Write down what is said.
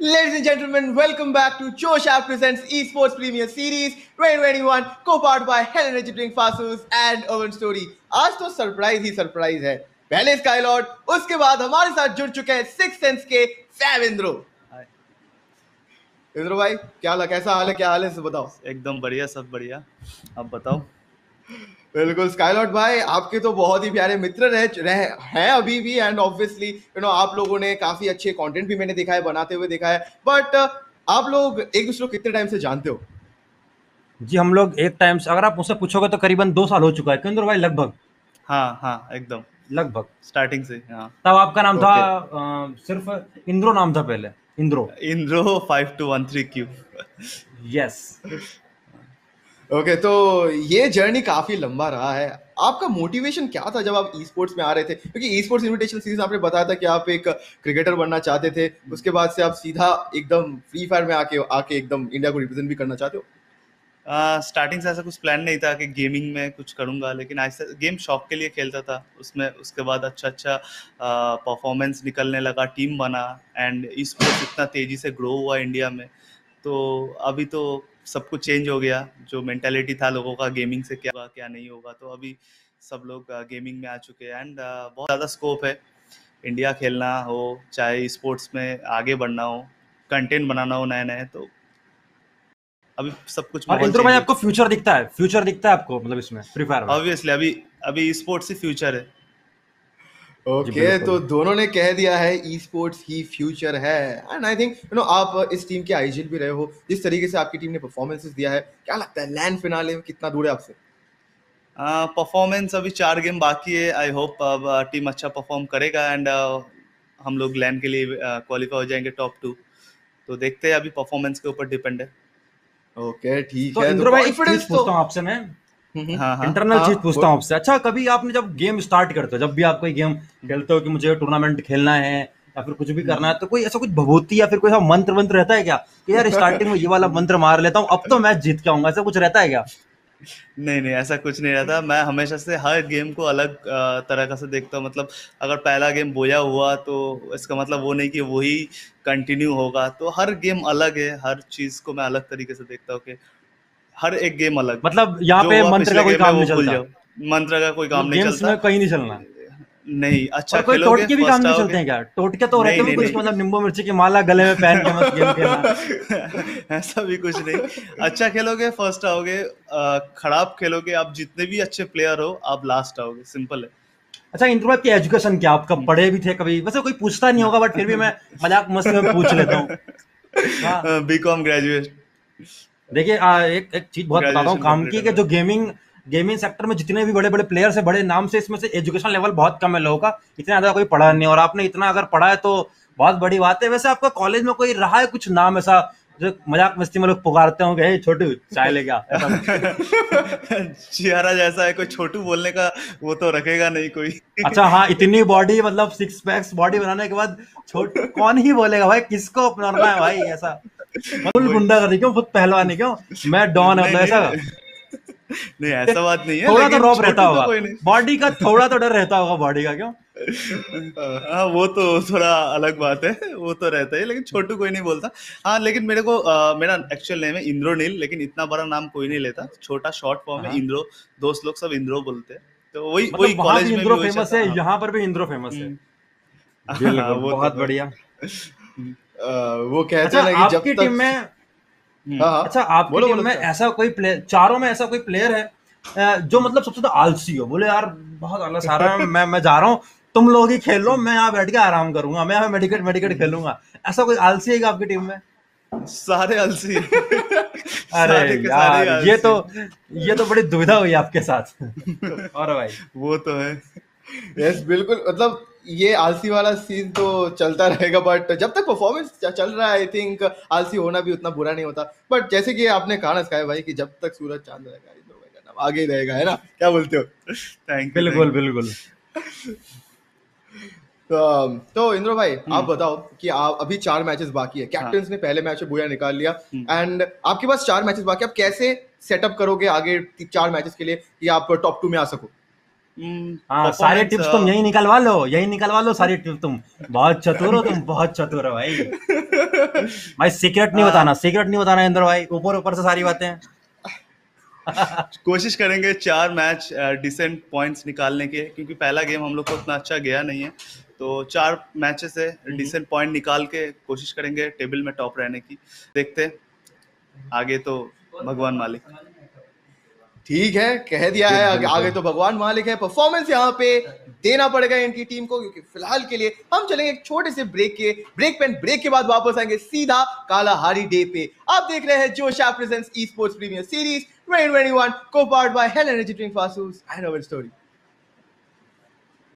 Ladies and gentlemen, welcome back to App Presents Esports Premier Series 2021, co-powered by Hell Energy Drink Fasus and Urban Story. आज तो surprise ही surprise है पहले sky Lord उसके बाद हमारे साथ जुड़ चुके हैं सिक्स सेंस के सैम इंद्रो इंद्रो भाई क्या हाल है कैसा हाल है क्या हाल है बताओ एकदम बढ़िया सब बढ़िया अब बताओ बिल्कुल स्काईलॉट भाई आपके तो बहुत ही प्यारे मित्र रह, रह हैं अभी भी एंड ऑब्वियसली यू नो आप लोगों ने काफ़ी अच्छे कंटेंट भी मैंने देखा है बनाते हुए देखा है बट आप लोग एक दूसरे को कितने टाइम से जानते हो? जी हम लोग एक टाइम से अगर आप मुझसे पूछोगे तो करीबन दो साल हो चुका है। केंद्र भाई लगभग? हाँ हाँ एकदम। लगभग। स्टार्टिंग से हाँ। तब आपका नाम था सिर्फ़ इंद्रो नाम था पहले इंद्रो। इंद्रो five two one three Q. Yes okay तो ये जर्नी काफ़ी लंबा रहा है। आपका मोटिवेशन क्या था जब आप ई स्पोर्ट्स में आ रहे थे? क्योंकि ई स्पोर्ट्स इन्विटेशन सीरीज़ आपने बताया था कि आप एक क्रिकेटर बनना चाहते थे। उसके बाद से आप सीधा एकदम फ्री फायर में आके आके एकदम इंडिया को रिप्रेजेंट भी करना चाहते हो? स्टार्टिंग से ऐसा कुछ प्लान नहीं था कि गेमिंग में कुछ करूँगा, लेकिन ऐसा गेम शौक के लिए खेलता था। उसमें, उसके बाद अच्छा अच्छा परफॉर्मेंस निकलने लगा टीम बना एंड स्पोर्ट्स इतना तेज़ी से ग्रो हुआ इंडिया में। तो अभी तो सब कुछ चेंज हो गया जो मेंटेलिटी था लोगों का गेमिंग से क्या होगा क्या नहीं होगा तो अभी सब लोग गेमिंग में आ चुके हैं एंड बहुत ज़्यादा स्कोप है। इंडिया खेलना हो चाहे स्पोर्ट्स में आगे बढ़ना हो कंटेंट बनाना हो नए नए तो अभी सब कुछ और इंद्रो भाई आपको फ्यूचर दिखता है फ्यूचर दिखता है आपको मतलब इसमें फ्री फायर ऑब्वियसली अभी अभी स्पोर्ट्स ही फ्यूचर है। ओके बिल्कुल। तो दोनों ने कह दिया है ई स्पोर्ट्स ही फ्यूचर है। And I think you know आप इस टीम के आईजीएल भी रहे हो जिस तरीके से आपकी टीम ने परफॉर्मेंसेस दिया है। क्या लगता है लैंड फिनाले में कितना दूर है आपसे? परफॉर्मेंस अभी चार गेम बाकी है। आई होप अब टीम अच्छा परफॉर्म करेगा एंड हम लोग लैंड के लिए क्वालिफाई हो जाएँगे टॉप टू तो देखते हैं अभी परफॉर्मेंस के ऊपर डिपेंड है। ओके ठीक तो है इंद्रो भाई एक चीज़ पूछता तो हूँ आपसे मैं। इंटरनल हाँ, चीज़ पूछता हूँ आपसे। अच्छा कभी आपने जब गेम स्टार्ट करते हो जब भी आप कोई गेम खेलते हो कि मुझे टूर्नामेंट खेलना है या फिर कुछ भी करना है तो कोई ऐसा कुछ भभूति या फिर कोई ऐसा मंत्र मंत्र रहता है क्या? कि यार स्टार्टिंग में ये वाला मंत्र मार लेता हूँ अब तो मैच जीत के आऊँगा ऐसा कुछ रहता है क्या? नहीं नहीं ऐसा कुछ नहीं रहता। मैं हमेशा से हर गेम को अलग तरह का से देखता हूँ। मतलब अगर पहला गेम बोया हुआ तो इसका मतलब वो नहीं कि वही कंटिन्यू होगा। तो हर गेम अलग है हर चीज़ को मैं अलग तरीके से देखता हूँ कि हर एक गेम अलग। मतलब यहाँ पे मंत्र का कोई काम नहीं चलता। मंत्र का कोई काम नहीं चलता। कहीं नहीं चलना। नहीं अच्छा कोई टोटके भी काम नहीं चलते हैं क्या? टोटके तो रहते हैं कुछ मतलब नींबू मिर्ची की माला गले में पहन के मस्त गेम खेलना। ऐसा भी कुछ नहीं। अच्छा खेलोगे फ़र्स्ट आओगे। खराब खेलोगे। आप जितने भी अच्छे प्लेयर हो आप लास्ट आओगे। सिंपल है। अच्छा इंद्र की एजुकेशन क्या? आप कब पढ़े भी थे कभी? वैसे कोई पूछता नहीं होगा बट फिर भी मैं मज़ाक मस्ती में पूछ लेता हूँ। हाँ। बी कॉम ग्रेजुएट देखिए एक एक चीज़ बहुत बताता हूँ काम की कि जो गेमिंग गेमिंग सेक्टर में जितने भी बड़े बड़े प्लेयर्स है बड़े नाम से इसमें से एजुकेशन लेवल बहुत कम है लोगों का। इतना ज़्यादा कोई पढ़ा नहीं और आपने इतना अगर पढ़ा है तो बहुत बड़ी बात है। वैसे आपका कॉलेज में कोई रहा है कुछ नाम ऐसा जो मज़ाक मस्ती में लोग पुकारते होंगे "हे, छोटू चाय ले गया। चेहरा जैसा है कोई छोटू बोलने का वो तो रखेगा नहीं कोई। अच्छा हाँ इतनी बॉडी मतलब सिक्स पैक्स बॉडी बनाने के बाद छोटू कौन ही बोलेगा भाई किसको अपनाना है भाई? ऐसा। फुल गुंडा कर क्यों? खुद पहलवानी क्यों? मैं डॉन है मतलब ऐसा। नहीं, ऐसा बात नहीं है थोड़ा तो रॉप रहता तो होगा। बॉडी का थोड़ा तो डर रहता होगा बॉडी का क्यों? हाँ वो तो थोड़ा अलग बात है वो तो रहता है लेकिन छोटू कोई नहीं बोलता। हाँ लेकिन मेरे को अ, मेरा एक्चुअल नेम है इंद्रोनील लेकिन इतना बड़ा नाम कोई नहीं लेता। छोटा शॉर्ट फॉर्म है हाँ। इंद्रो दोस्त लोग सब इंद्रो बोलते हैं। तो वही वही मतलब वहाँ कॉलेज में इंद्रो भी फ़ेमस है हाँ। यहाँ पर भी इंद्रो फ़ेमस है। हाँ, वो तो बहुत बढ़िया। वो कहते अच्छा हैं ना कि जब आपकी टीम में अच्छा आपकी बोलो, टीम में। ऐसा कोई प्लेयर चारों में ऐसा कोई प्लेयर है जो मतलब सबसे ज़्यादा आलसी हो? बोले यार बहुत आलस आ रहा है मैं मैं जा रहा हूँ तुम लोग ही खेल लो मैं यहाँ बैठ के आराम करूँगा मैं यहाँ मेडिकेट मेडिकेट खेलूँगा। ऐसा कोई आलसी है आपकी टीम में? सारे अलसी अरे यार ये तो ये तो बड़ी दुविधा हुई आपके साथ। और भाई। वो तो है। यस बिल्कुल मतलब ये आलसी वाला सीन तो चलता रहेगा बट जब तक परफॉर्मेंस चल रहा है आई थिंक आलसी होना भी उतना बुरा नहीं होता। बट जैसे कि आपने कहा ना स्काई भाई कि जब तक सूरज चाँद रहेगा इंद्रो भाई का नाम आगे ही रहेगा है ना? क्या बोलते हो? थैंक यू बिल्कुल बिल्कुल। तो, तो इंद्रो भाई हम्म। आप बताओ कि आप अभी चार मैचेस बाकी है। कैप्टन ने पहले मैच में बुया निकाल लिया। हम्म। एंड आपके पास चार मैचेस बाकी आप कैसे सेटअप करोगे आगे चार मैचेस के लिए कि आप टॉप टू में आ सको? हम्म, हाँ सारे टिप्स uh, तुम यही निकलवा लो यही निकलवा लो सारी टिप्स तुम। बहुत चतुर हो तुम बहुत चतुर हो भाई। भाई सीक्रेट नहीं हाँ। बताना सीक्रेट नहीं बताना इंद्र भाई ऊपर ऊपर से सारी बातें। कोशिश करेंगे चार मैच डिसेंट पॉइंट्स निकालने के क्योंकि पहला गेम हम लोग को उतना अच्छा गया नहीं है। तो चार मैचेस से डिसेंट पॉइंट निकाल के कोशिश करेंगे टेबल में टॉप रहने की। देखते हैं। आगे तो भगवान मालिक। ठीक है कह दिया है आगे, आगे तो भगवान मालिक है। परफॉर्मेंस यहाँ पे देना पड़ेगा इनकी टीम को क्योंकि फ़िलहाल के लिए हम चलेंगे एक छोटे से ब्रेक के ब्रेक पेन ब्रेक के बाद वापस आएँगे सीधा कालाहारी डे पे। आप देख रहे हैं जोशा presents esports premier series 2021 को part by Hell energy drink Faasos and our story